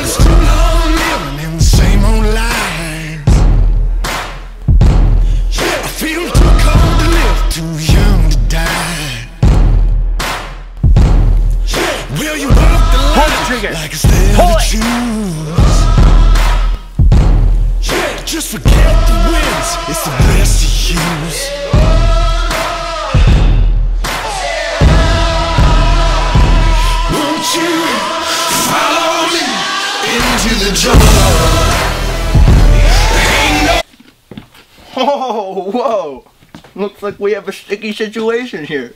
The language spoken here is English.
Just too long living in the same old lies. I feel too cold to live, too young to die. Will you walk the line like it's just forget the wins, it's the best to use. Oh, whoa! Looks like we have a sticky situation here.